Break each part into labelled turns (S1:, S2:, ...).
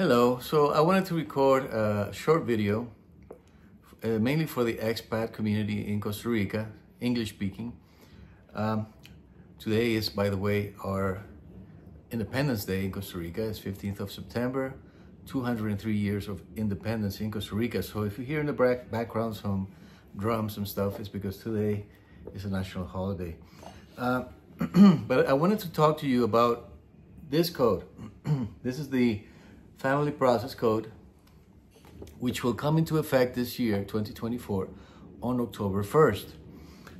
S1: Hello, so I wanted to record a short video, uh, mainly for the expat community in Costa Rica, English speaking. Um, today is, by the way, our Independence Day in Costa Rica. It's 15th of September, 203 years of independence in Costa Rica. So if you hear in the back background some drums and stuff, it's because today is a national holiday. Uh, but I wanted to talk to you about this code. this is the Family Process Code, which will come into effect this year, 2024, on October 1st.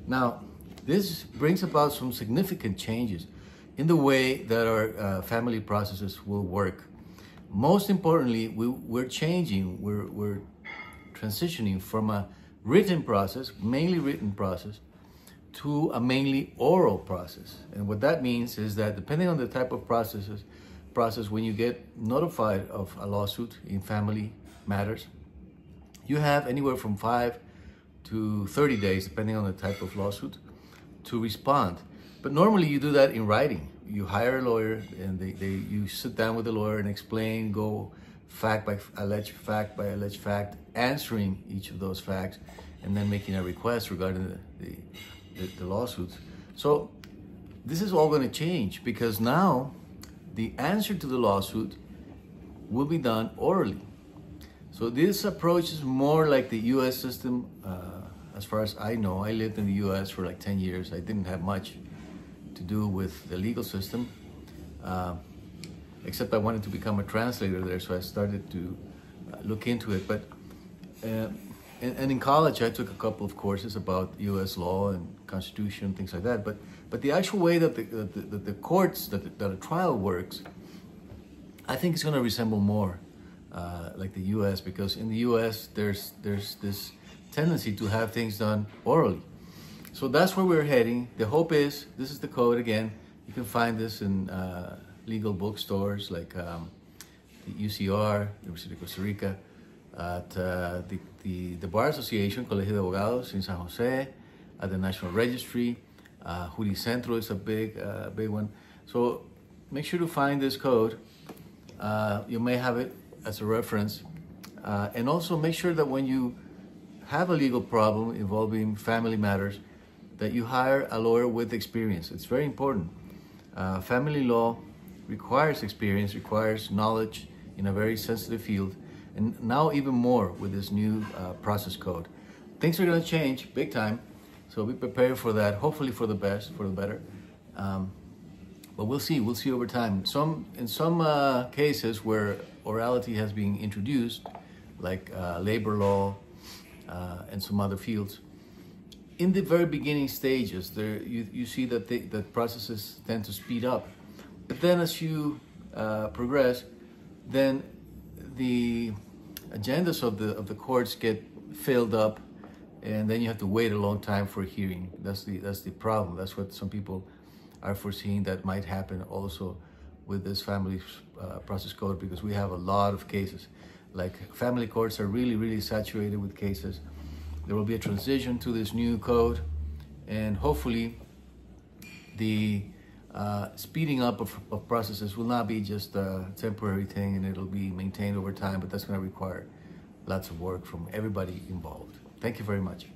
S1: Now, this brings about some significant changes in the way that our uh, family processes will work. Most importantly, we, we're changing, we're, we're transitioning from a written process, mainly written process, to a mainly oral process. And what that means is that depending on the type of processes, process when you get notified of a lawsuit in family matters, you have anywhere from five to 30 days, depending on the type of lawsuit, to respond. But normally you do that in writing. You hire a lawyer and they, they you sit down with the lawyer and explain, go fact by alleged fact by alleged fact, answering each of those facts, and then making a request regarding the, the, the, the lawsuits. So this is all going to change because now the answer to the lawsuit will be done orally. So this approach is more like the U.S. system. Uh, as far as I know, I lived in the U.S. for like 10 years. I didn't have much to do with the legal system, uh, except I wanted to become a translator there, so I started to uh, look into it. But uh, and, and, in college, I took a couple of courses about U.S. law and Constitution, things like that. But but the actual way that the the, the, the courts that the, that a trial works, I think it's going to resemble more uh, like the U.S. because in the U.S. there's there's this tendency to have things done orally. So that's where we're heading. The hope is this is the code again. You can find this in uh, legal bookstores like um, the UCR, University of Costa Rica at uh, the, the, the, Bar Association, Colegio de Abogados in San Jose, at the National Registry. Uh, Juricentro is a big, uh, big one. So make sure to find this code. Uh, you may have it as a reference. Uh, and also make sure that when you have a legal problem involving family matters, that you hire a lawyer with experience. It's very important. Uh, family law requires experience, requires knowledge in a very sensitive field and now even more with this new uh, process code. Things are going to change big time, so be prepared for that. Hopefully for the best, for the better. Um, but we'll see. We'll see over time. Some in some uh, cases where orality has been introduced, like uh, labor law uh, and some other fields. In the very beginning stages, there you, you see that that processes tend to speed up. But then as you uh, progress, then the agendas of the of the courts get filled up, and then you have to wait a long time for a hearing. That's the that's the problem. That's what some people are foreseeing that might happen also with this family uh, process code because we have a lot of cases. Like family courts are really really saturated with cases. There will be a transition to this new code, and hopefully the uh, speeding up of, of, processes will not be just a temporary thing and it'll be maintained over time, but that's going to require lots of work from everybody involved. Thank you very much.